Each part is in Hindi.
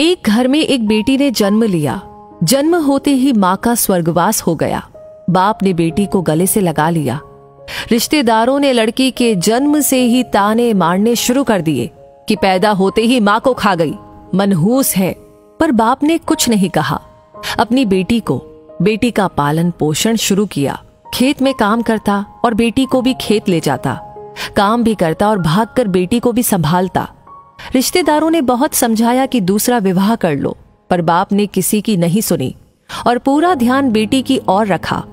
एक घर में एक बेटी ने जन्म लिया। जन्म होते ही माँ का स्वर्गवास हो गया। बाप ने बेटी को गले से लगा लिया। रिश्तेदारों ने लड़की के जन्म से ही ताने मारने शुरू कर दिए कि पैदा होते ही माँ को खा गई। मनहूस है, पर बाप ने कुछ नहीं कहा। अपनी बेटी को, बेटी का पालन पोषण शुरू किया। खेत में काम करता और बेटी को भी खेत ले जाता। काम भी करता और भागकर बेटी को भी संभालता। रिश्तेदारों ने बहुत समझाया कि दूसरा विवाह कर लो, पर बाप ने किसी की नहीं सुनी और पूरा ध्यान बेटी की ओर रखा।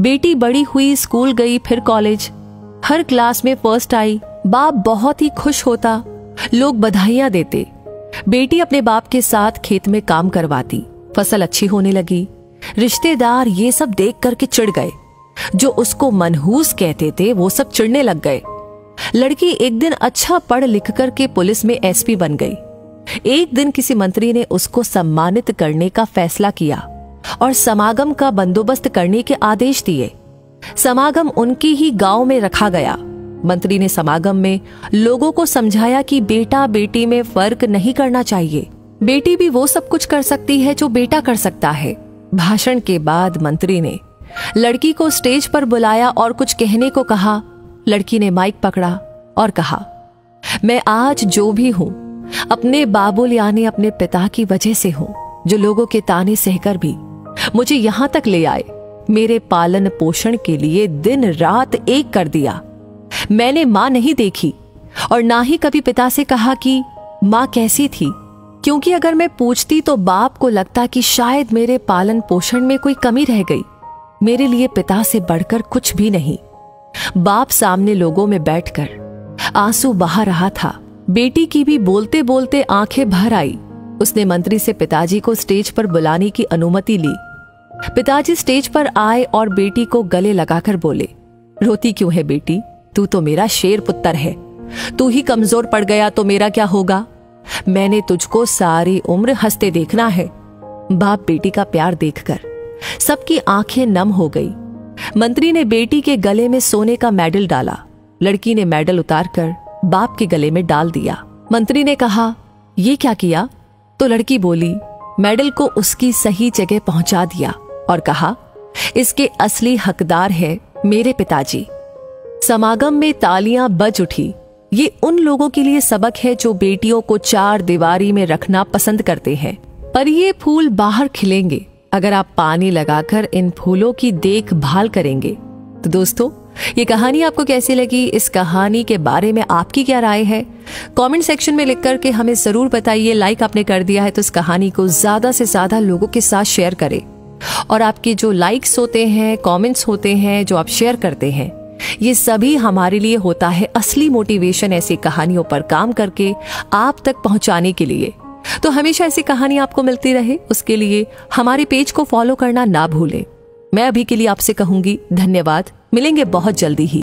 बेटी बड़ी हुई, स्कूल गई, फिर कॉलेज। हर क्लास में फ़र्स्ट आई, बाप बहुत ही खुश होता, लोग बधाइयाँ देते। बेटी अपने बाप के साथ खेत में काम करवाती, फ़सल अच्छी होने लगी। रिश्तेदार ये सब देख करके चिढ़ गए। जो उसको मनहूस कहते थे, वो सब चिढ़ने लग गए। लड़की एक दिन अच्छा पढ़ लिख कर के पुलिस में एसपी बन गई। एक दिन किसी मंत्री ने उसको सम्मानित करने का फैसला किया और समागम का बंदोबस्त करने के आदेश दिए। समागम उनके ही गाँव में रखा गया। मंत्री ने समागम में लोगों को समझाया कि बेटा बेटी में फ़र्क नहीं करना चाहिए। बेटी भी वो सब कुछ कर सकती है जो बेटा कर सकता है। भाषण के बाद मंत्री ने लड़की को स्टेज पर बुलाया और कुछ कहने को कहा लड़की ने माइक पकड़ा और कहा, मैं आज जो भी हूँ, अपने बाबुल यानी अपने पिता की वजह से हूँ, जो लोगों के ताने सहकर भी, मुझे यहाँ तक ले आए। मेरे पालन पोषण के लिए दिन रात एक कर दिया। मैंने माँ नहीं देखी और ना ही कभी पिता से कहा कि, माँ कैसी थी? क्योंकि अगर मैं पूछती तो बाप को लगता कि शायद मेरे पालन पोषण में कोई कमी रह गई। मेरे लिए पिता से बढ़कर कुछ भी नहीं। बाप सामने लोगों में बैठकर आँसू बहा रहा था। बेटी की भी बोलते बोलते आँखें भर आई। उसने मंत्री से पिताजी को स्टेज पर बुलाने की अनुमति ली। पिताजी स्टेज पर आए और बेटी को गले लगाकर बोले, रोती क्यों है बेटी? तू तो मेरा शेर पुत्र है। तू ही कमज़ोर पड़ गया तो मेरा क्या होगा? मैंने तुझको सारी उम्र हँसते देखना है। बाप बेटी का प्यार देखकर सबकी आँखें नम हो गई। मंत्री ने बेटी के गले में सोने का मेडल डाला। लड़की ने मेडल उतारकर बाप के गले में डाल दिया। मंत्री ने कहा, ये क्या किया? तो लड़की बोली, मेडल को उसकी सही जगह पहुँचा दिया और कहा, इसके असली हकदार है मेरे पिताजी। समागम में तालियाँ बज उठी। ये उन लोगों के लिए सबक है जो बेटियों को चार दीवारी में रखना पसंद करते हैं। पर ये फूल बाहर खिलेंगे। अगर आप पानी लगाकर इन फूलों की देखभाल करेंगे तो दोस्तों, ये कहानी आपको कैसी लगी? इस कहानी के बारे में आपकी क्या राय है? कमेंट सेक्शन में लिख करके हमें ज़रूर बताइए। लाइक आपने कर दिया है तो इस कहानी को ज़्यादा से ज़्यादा लोगों के साथ शेयर करें। और आपके जो लाइक्स होते हैं, कमेंट्स होते हैं, जो आप शेयर करते हैं, ये सभी हमारे लिए होता है असली मोटिवेशन ऐसी कहानियों पर काम करके आप तक पहुँचाने के लिए। तो हमेशा ऐसी कहानी आपको मिलती रहे, उसके लिए हमारे पेज को फॉलो करना ना भूलें। मैं अभी के लिए आपसे कहूँगी, धन्यवाद। मिलेंगे बहुत जल्दी ही।